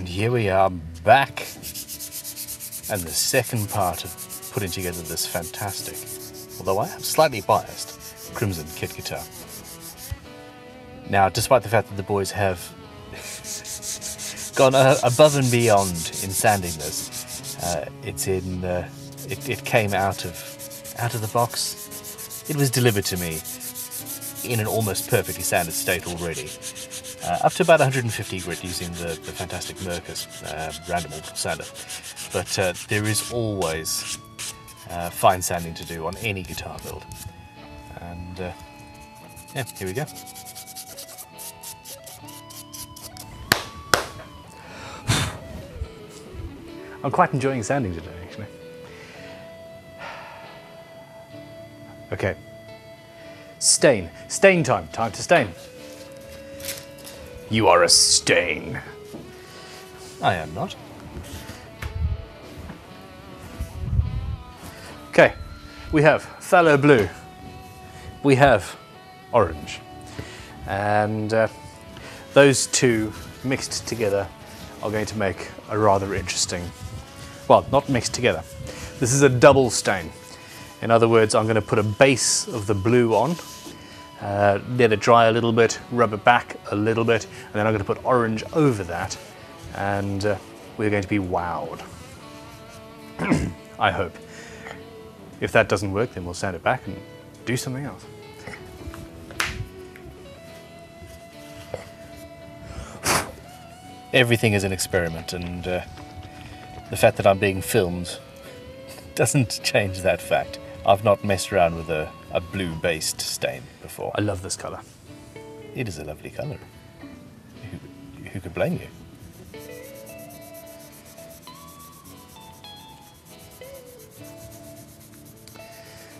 And here we are back. And the second part of putting together this fantastic, although I am slightly biased, Crimson kit guitar. Now, despite the fact that the boys have gone uh, above and beyond in sanding this, uh, it's in. Uh, it, it came out of out of the box. It was delivered to me in an almost perfectly sanded state already. Uh, up to about 150 grit using the, the fantastic Mercus uh, random orbital sander. But uh, there is always uh, fine sanding to do on any guitar build. And uh, yeah, here we go. I'm quite enjoying sanding today, actually. Okay. Stain. Stain time. Time to stain. You are a stain. I am not. Okay. We have phthalo blue. We have orange. And uh, those two mixed together are going to make a rather interesting, well, not mixed together. This is a double stain. In other words, I'm going to put a base of the blue on, uh, let it dry a little bit, rub it back a little bit, and then I'm going to put orange over that, and uh, we're going to be wowed. I hope. If that doesn't work, then we'll sand it back and do something else. Everything is an experiment, and uh, the fact that I'm being filmed doesn't change that fact. I've not messed around with a, a blue based stain before. I love this colour. It is a lovely colour. Who, who could blame you?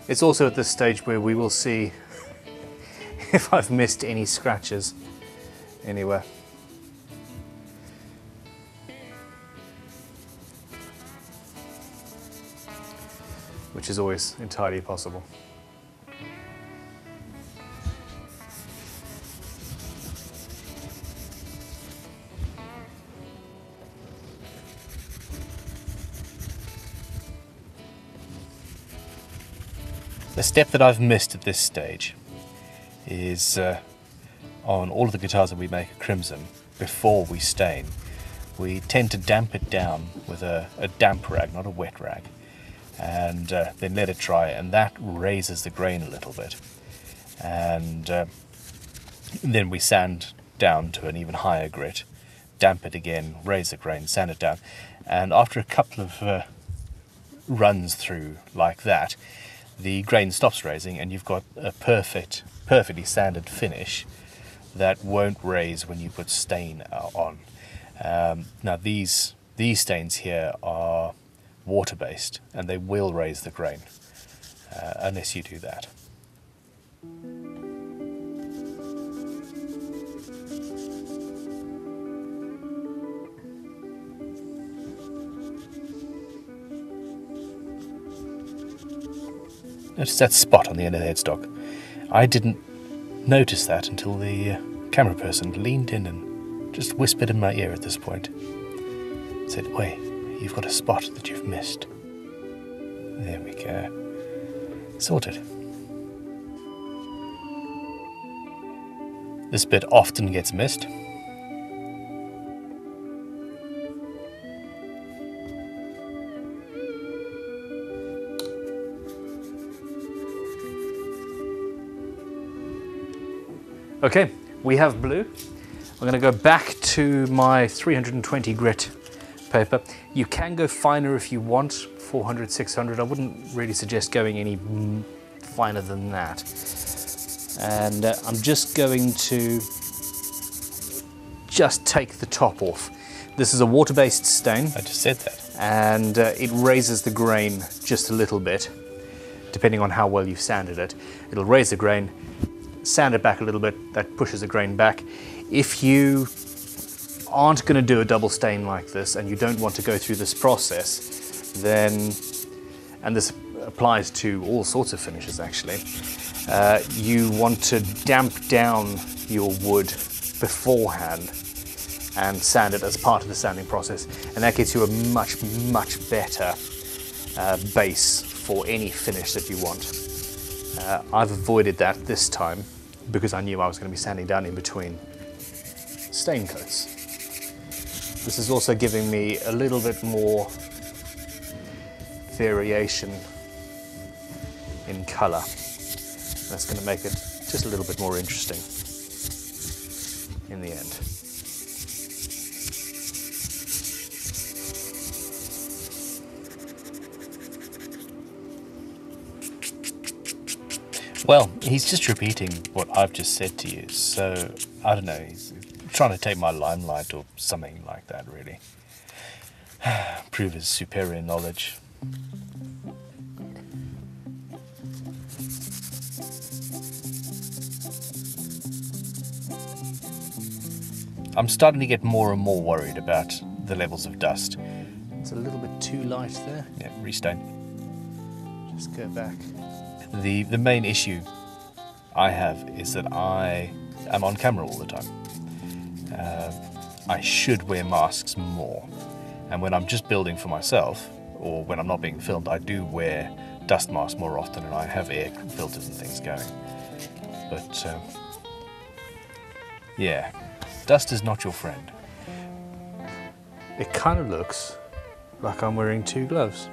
It's also at this stage where we will see if I've missed any scratches anywhere. Which is always entirely possible. The step that I've missed at this stage is uh, on all of the guitars that we make Crimson, before we stain, we tend to damp it down with a, a damp rag, not a wet rag, and uh, then let it dry, and that raises the grain a little bit. And uh, then we sand down to an even higher grit, damp it again, raise the grain, sand it down, and after a couple of uh, runs through like that, the grain stops raising and you've got a perfect, perfectly sanded finish that won't raise when you put stain uh, on. Um, now these these stains here are water based and they will raise the grain uh, unless you do that. Notice that spot on the end of the headstock. I didn't notice that until the uh, camera person leaned in and just whispered in my ear at this point. Said, Wait, you've got a spot that you've missed. There we go. Sorted. This bit often gets missed. Okay, we have blue. I'm going to go back to my 320 grit paper. You can go finer if you want, 400, 600. I wouldn't really suggest going any finer than that. And uh, I'm just going to just take the top off. This is a water-based stain I just said that. and uh, it raises the grain just a little bit, depending on how well you've sanded it. It'll raise the grain, sand it back a little bit, that pushes the grain back. If you aren't going to do a double stain like this and you don't want to go through this process, then, and this applies to all sorts of finishes actually, uh, you want to damp down your wood beforehand and sand it as part of the sanding process, and that gives you a much, much better uh, base for any finish that you want. Uh, I've avoided that this time because I knew I was going to be sanding down in between stain coats. This is also giving me a little bit more variation in colour. That's going to make it just a little bit more interesting in the end. Well, he's just repeating what I've just said to you, so I don't know, trying to take my limelight or something like that, really. Prove his superior knowledge. I'm starting to get more and more worried about the levels of dust. It's a little bit too light there. Yeah, restain. Just go back. The the main issue I have is that I am on camera all the time. Uh, I should wear masks more, and when I'm just building for myself, or when I'm not being filmed, I do wear dust masks more often, and I have air filters and things going. But uh, yeah, dust is not your friend. It kind of looks like I'm wearing two gloves.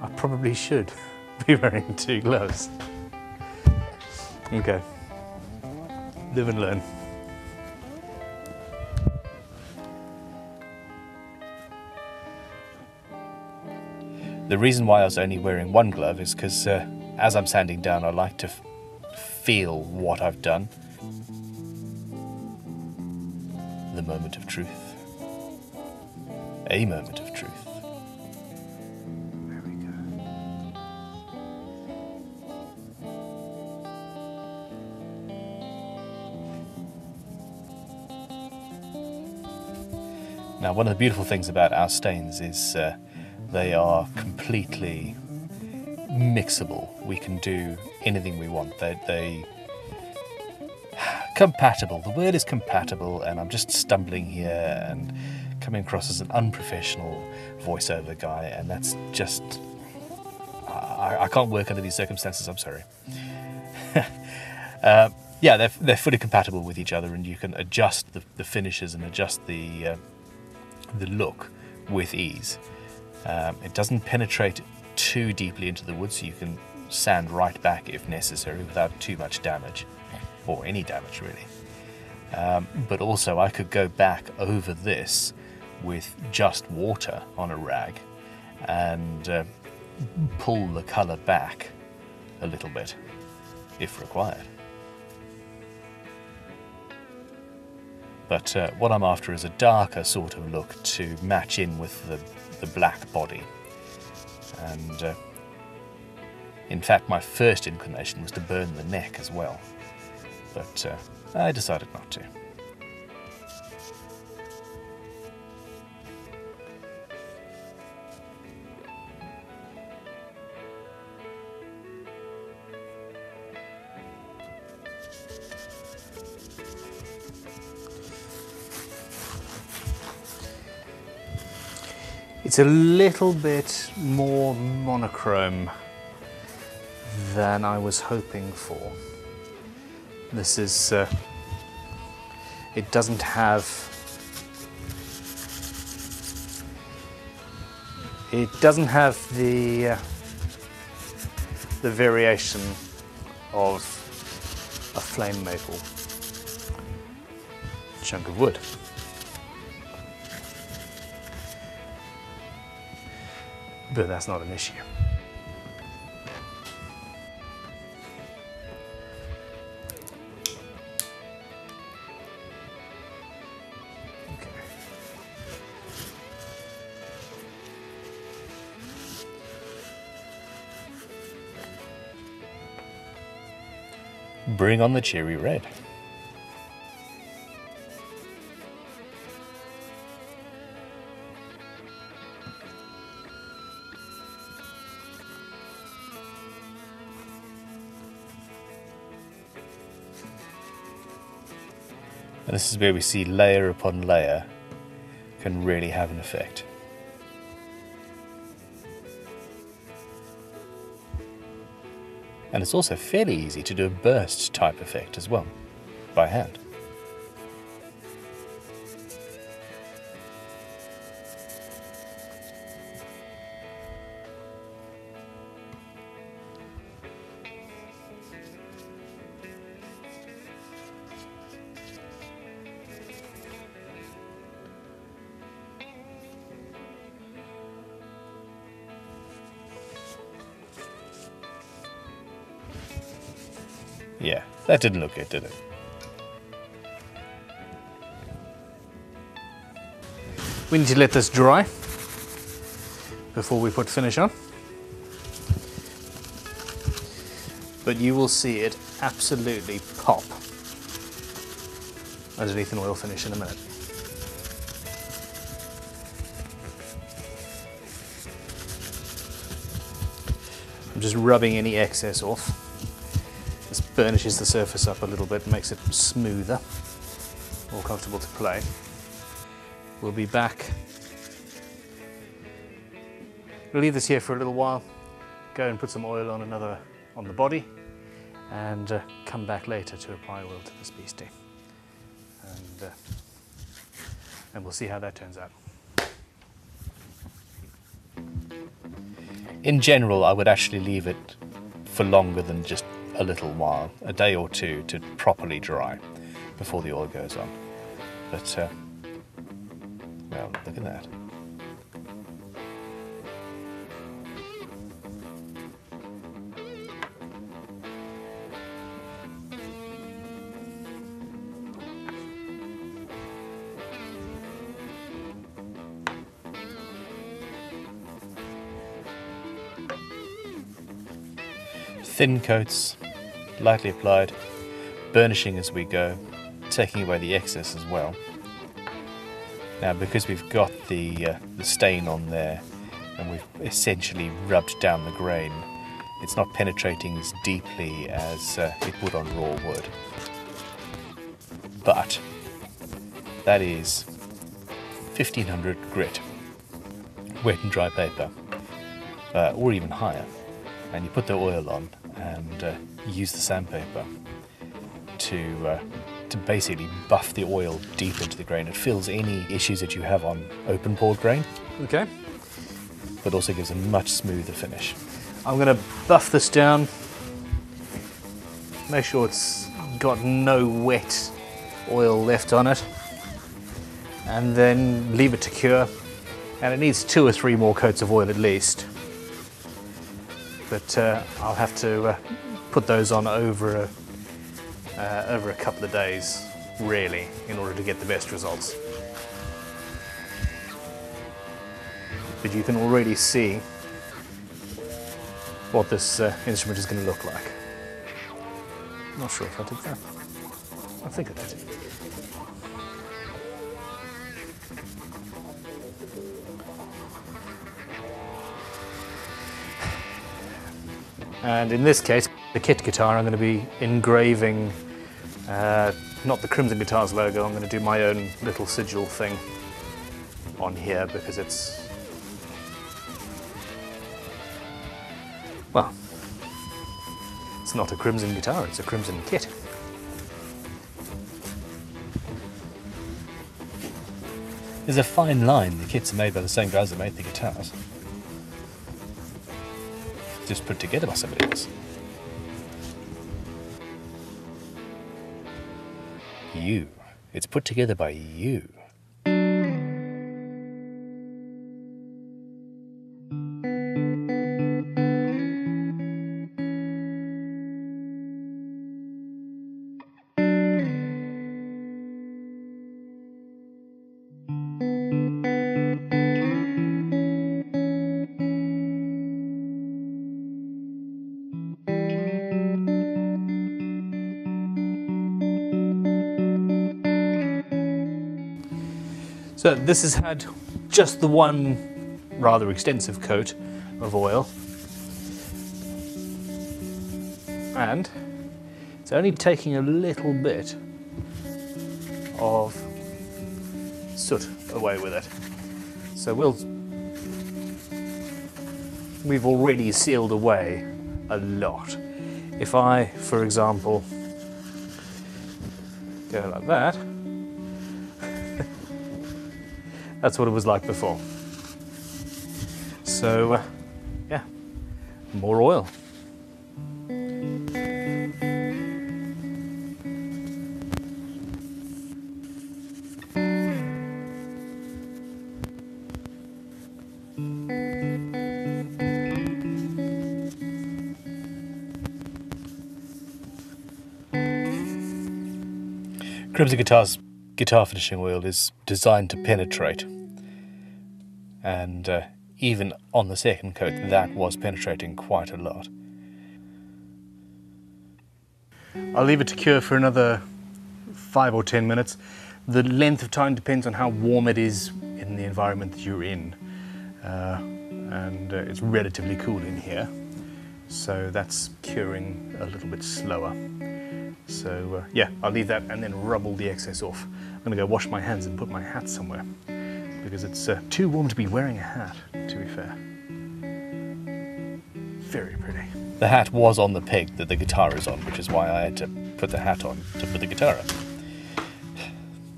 I probably should be wearing two gloves. Okay. Live and learn. The reason why I was only wearing one glove is because uh, as I'm sanding down, I like to feel what I've done. The moment of truth. A moment of truth. There we go. Now, one of the beautiful things about our stains is uh, they are completely mixable. We can do anything we want. They, they compatible. The word is compatible, and I'm just stumbling here and coming across as an unprofessional voiceover guy, and that's just I, I can't work under these circumstances. I'm sorry. uh, yeah, they're, they're fully compatible with each other, and you can adjust the, the finishes and adjust the uh, the look with ease. Um, it doesn't penetrate too deeply into the wood, so you can sand right back if necessary without too much damage, or any damage really. Um, but also, I could go back over this with just water on a rag and uh, pull the colour back a little bit if required. But uh, what I'm after is a darker sort of look to match in with the, the black body. And uh, in fact, my first inclination was to burn the neck as well. But uh, I decided not to. It's a little bit more monochrome than I was hoping for. This is. Uh, it doesn't have. It doesn't have the uh, the variation of a flame maple chunk of wood. But that's not an issue. Okay. Bring on the cherry red. And this is where we see layer upon layer can really have an effect. And it's also fairly easy to do a burst type effect as well, by hand. Yeah, that didn't look good, did it? We need to let this dry before we put finish on. But you will see it absolutely pop underneath an oil finish in a minute. I'm just rubbing any excess off. Burnishes the surface up a little bit, makes it smoother, more comfortable to play. We'll be back. We'll leave this here for a little while, go and put some oil on another on the body, and uh, come back later to apply oil to this beastie. And, uh, and we'll see how that turns out. In general, I would actually leave it for longer than just a little while, a day or two, to properly dry before the oil goes on. But, uh, well, look at that. Thin coats, lightly applied, burnishing as we go, taking away the excess as well. Now, because we've got the, uh, the stain on there and we've essentially rubbed down the grain, it's not penetrating as deeply as uh, it would on raw wood. But that is 1500 grit, wet and dry paper, uh, or even higher. And you put the oil on and uh, use the sandpaper to uh, to basically buff the oil deep into the grain. It fills any issues that you have on open poured grain, Okay. but also gives a much smoother finish. I'm going to buff this down. Make sure it's got no wet oil left on it. And then leave it to cure. And it needs two or three more coats of oil at least. But uh, I'll have to uh, put those on over a, uh, over a couple of days, really, in order to get the best results. But you can already see what this uh, instrument is going to look like. Not sure if I did that. I think I did. And in this case, the kit guitar, I'm going to be engraving uh, not the Crimson Guitars logo, I'm going to do my own little sigil thing on here because it's Well, it's not a crimson guitar, it's a crimson kit. There's a fine line. The kits are made by the same guys that made the guitars. Just put together by somebody else. You. It's put together by you. So this has had just the one rather extensive coat of oil. And it's only taking a little bit of soot away with it. So we'll we've already sealed away a lot. If I, for example, go like that, that's what it was like before. So, uh, yeah, more oil. Crimson Guitar's guitar finishing oil is designed to penetrate. And uh, even on the second coat, that was penetrating quite a lot. I'll leave it to cure for another five or ten minutes. The length of time depends on how warm it is in the environment that you're in. Uh, and uh, it's relatively cool in here, so that's curing a little bit slower. So uh, yeah, I'll leave that and then rub all the excess off. I'm gonna go wash my hands and put my hat somewhere because it's uh, too warm to be wearing a hat, to be fair. Very pretty. The hat was on the peg that the guitar is on, which is why I had to put the hat on to put the guitar up.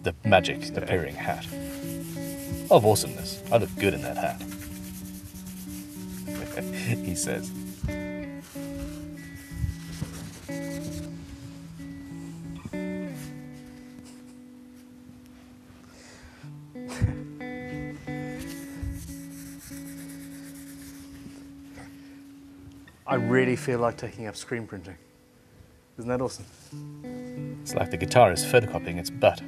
The magic appearing hat. Of awesomeness. I look good in that hat. he says. I really feel like taking up screen printing. Isn't that awesome? It's like the guitar is photocopying its butt.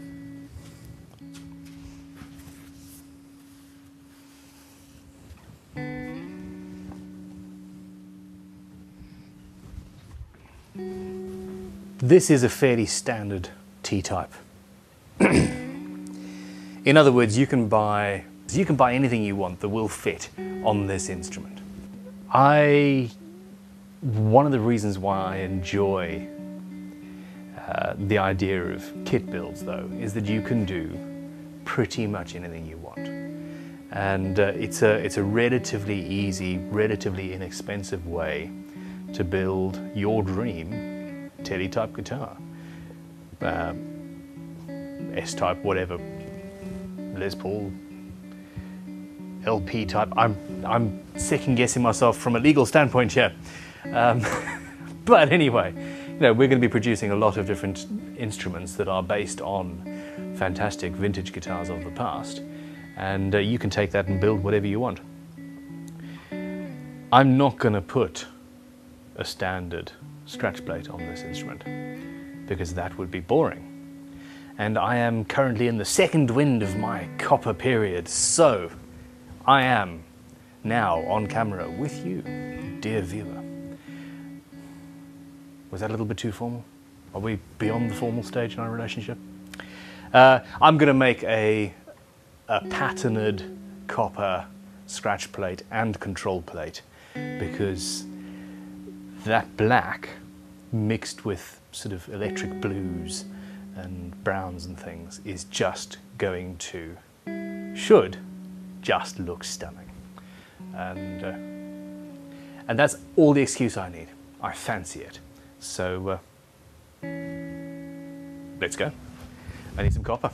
This is a fairly standard T-type. In other words, you can buy you can buy anything you want that will fit on this instrument. I one of the reasons why I enjoy uh, the idea of kit builds, though, is that you can do pretty much anything you want, and uh, it's a it's a relatively easy, relatively inexpensive way to build your dream Teddy type guitar, um, S type, whatever, Les Paul, LP type. I'm I'm second guessing myself from a legal standpoint here. Um, but anyway, you know, we're going to be producing a lot of different instruments that are based on fantastic vintage guitars of the past, and uh, you can take that and build whatever you want. I'm not going to put a standard scratch plate on this instrument because that would be boring. And I am currently in the second wind of my copper period, so I am now on camera with you, dear viewer. Was that a little bit too formal? Are we beyond the formal stage in our relationship? Uh, I'm going to make a, a patterned copper scratch plate and control plate because that black mixed with sort of electric blues and browns and things is just going to, should just look stunning. And, uh, and that's all the excuse I need. I fancy it. So uh, let's go. I need some copper.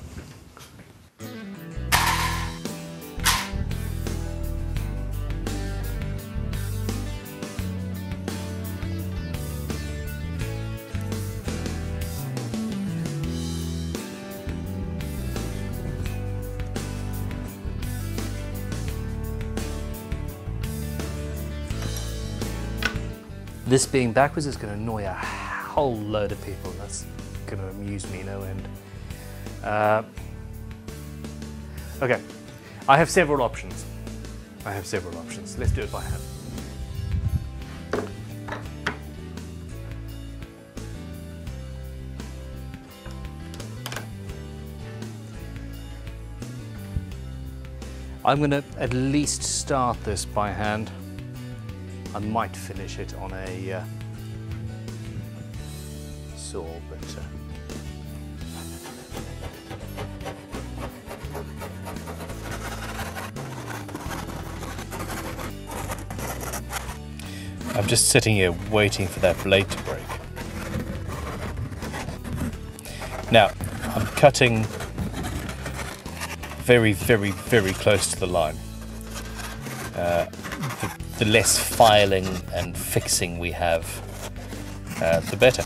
This being backwards is going to annoy a whole load of people. That's going to amuse me no end. Uh, okay, I have several options. I have several options. Let's do it by hand. I'm going to at least start this by hand. I might finish it on a uh, saw, but uh, I'm just sitting here waiting for that blade to break. Now, I'm cutting very, very, very close to the line. The, the less filing and fixing we have, uh, the better.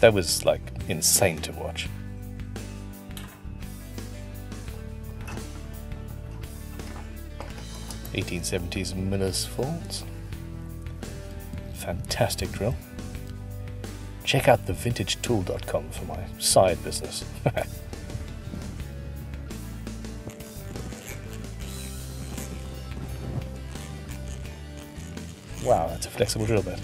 That was like insane to watch. Eighteen seventies Miller's Falls. Fantastic drill. Check out thevintagetool.com for my side business. wow, that's a flexible drill bit.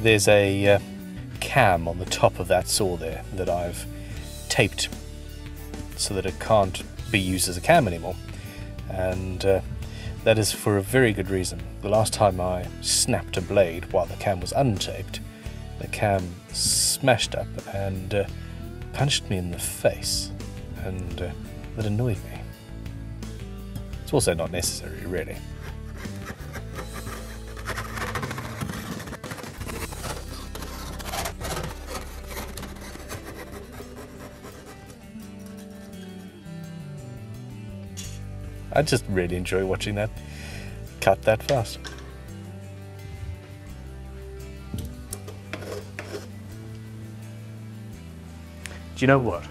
There's a uh, cam on the top of that saw there that I've taped so that it can't be used as a cam anymore. And uh, that is for a very good reason. The last time I snapped a blade while the cam was untaped, the cam smashed up and uh, punched me in the face, and uh, that annoyed me. It's also not necessary, really. I just really enjoy watching that cut that fast. You know what?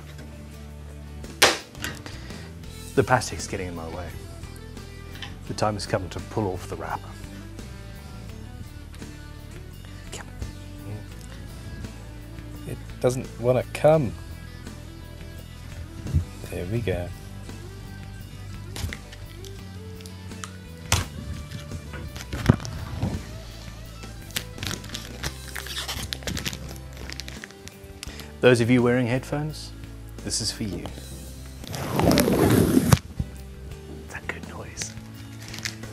The plastic's getting in my way. The time has come to pull off the wrapper. Come. It doesn't want to come. There we go. Those of you wearing headphones, this is for you. It's a good noise.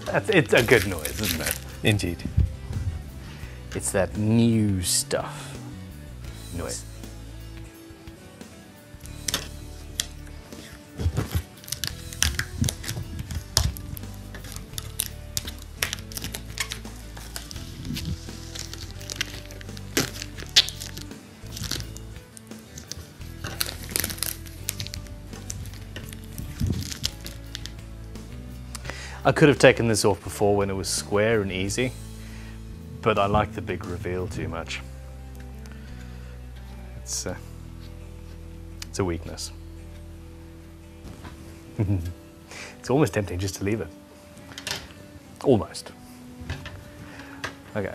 That's, it's a good noise, isn't it? Indeed. It's that new stuff noise. I could have taken this off before when it was square and easy, but I like the big reveal too much. It's, uh, it's a weakness. it's almost tempting just to leave it. Almost. Okay.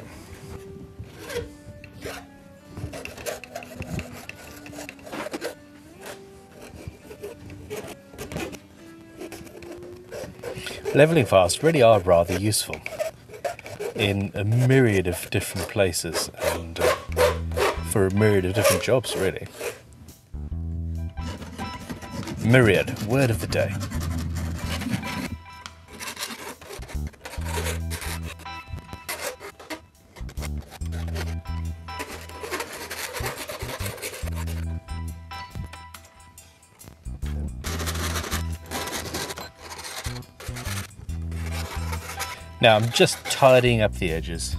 Leveling fast really are rather useful in a myriad of different places and uh, for a myriad of different jobs, really. Myriad, word of the day. Now I'm just tidying up the edges.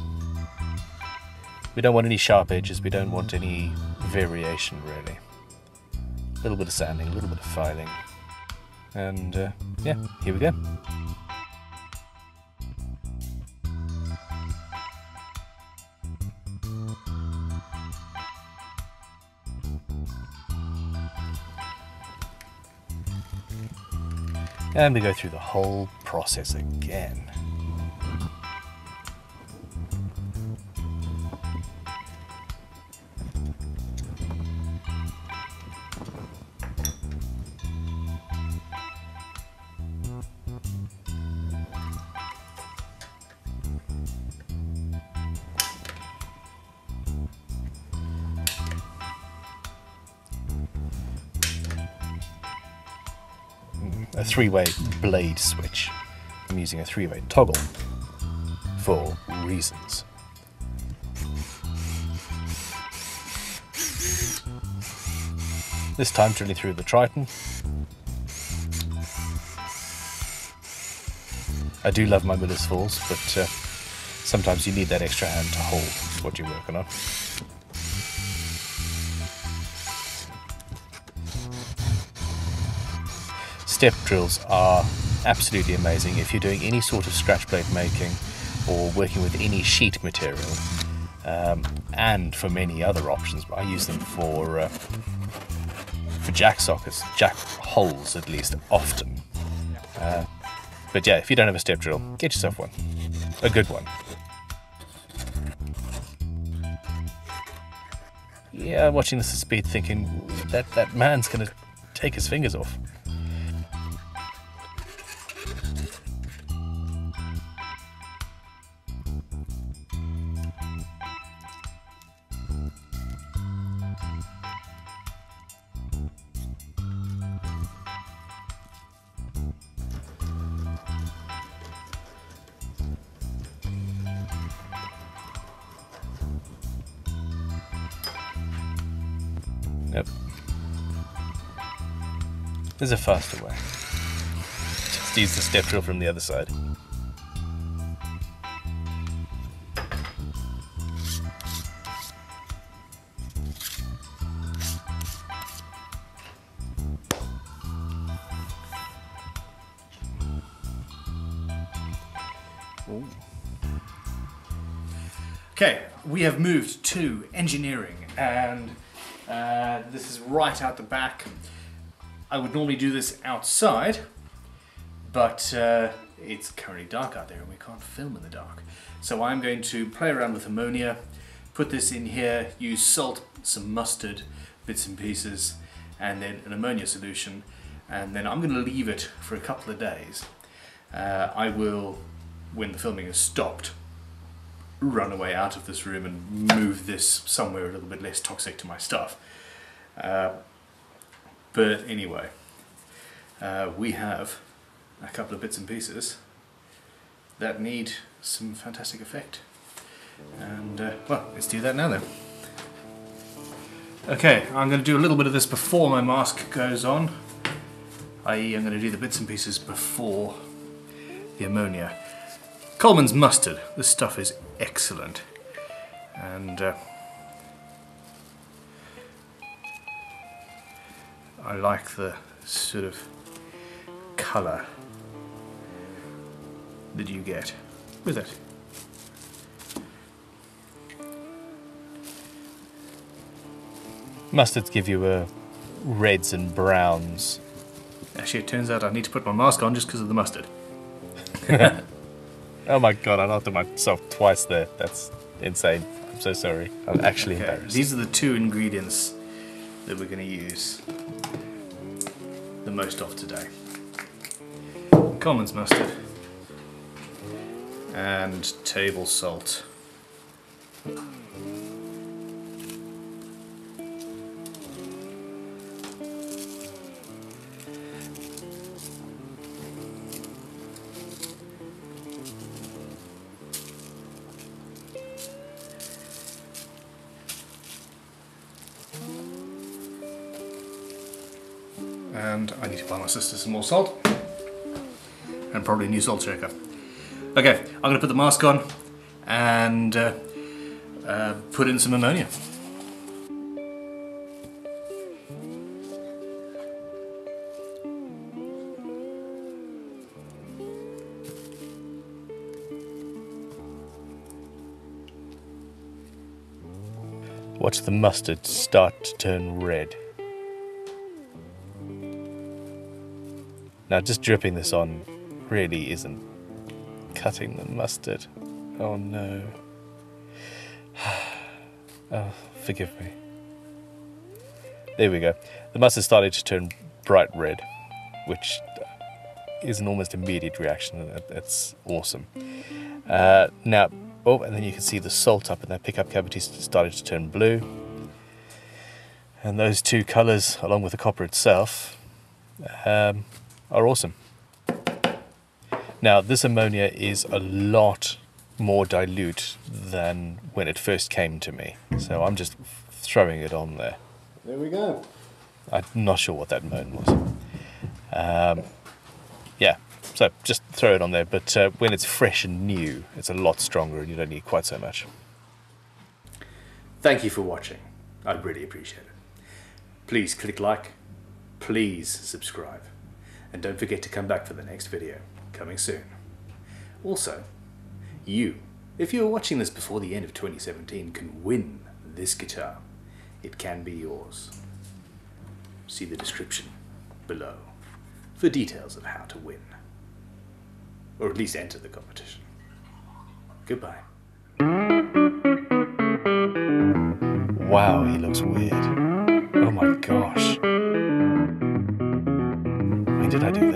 We don't want any sharp edges, we don't want any variation really. A little bit of sanding, a little bit of filing. And uh, yeah, here we go. And we go through the whole process again. Three-way blade switch. I'm using a three-way toggle for reasons. This time drilling through the Triton. I do love my Miller's Falls, but uh, sometimes you need that extra hand to hold what you're working on. Step drills are absolutely amazing if you're doing any sort of scratch plate making or working with any sheet material. Um, and for many other options, but I use them for uh, for jack sockets, jack holes at least, often. Uh, but yeah, if you don't have a step drill, get yourself one, a good one. Yeah, watching this at speed, thinking that that man's gonna take his fingers off. There's a faster way. Just use the step drill from the other side. Okay, we have moved to engineering, and uh, this is right out the back. I would normally do this outside, but uh, it's currently dark out there and we can't film in the dark. So I'm going to play around with ammonia, put this in here, use salt, some mustard, bits and pieces, and then an ammonia solution, and then I'm going to leave it for a couple of days. Uh, I will, when the filming is stopped, run away out of this room and move this somewhere a little bit less toxic to my stuff. Uh, but anyway, uh, we have a couple of bits and pieces that need some fantastic effect. And uh, well, let's do that now then. Okay, I'm going to do a little bit of this before my mask goes on. I.e., I'm going to do the bits and pieces before the ammonia. Colman's mustard. This stuff is excellent. And uh, I like the sort of colour that you get with it. Mustards give you uh, reds and browns. Actually, it turns out I need to put my mask on just because of the mustard. Oh my god, I knocked at myself twice there. That's insane. I'm so sorry. I'm actually Okay, embarrassed. these are the two ingredients that we're going to use most of today. Colman's mustard and table salt. My sister some more salt and probably a new salt shaker. Okay, I'm to put the mask on and uh, uh, put in some ammonia. Watch the mustard start to turn red. Now, just dripping this on really isn't cutting the mustard. Oh no. Oh, forgive me. There we go. The mustard started to turn bright red, which is an almost immediate reaction. It's awesome. Uh, now, oh, and then you can see the salt up in that pickup cavity started to turn blue. And those two colours, along with the copper itself, um, are awesome. Now, this ammonia is a lot more dilute than when it first came to me. So I'm just throwing it on there. There we go. I'm not sure what that moan was. Um, yeah, so just throw it on there. But uh, when it's fresh and new, it's a lot stronger and you don't need quite so much. Thank you for watching. I'd really appreciate it. Please click like, please subscribe, and don't forget to come back for the next video, coming soon. Also, you, if you are watching this before the end of 2017, can win this guitar. It can be yours. See the description below for details of how to win. Or at least enter the competition. Goodbye. Wow, he looks weird. Oh my gosh. Did I do mm-hmm.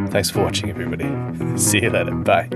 that? Thanks for watching, everybody. See you later. Bye.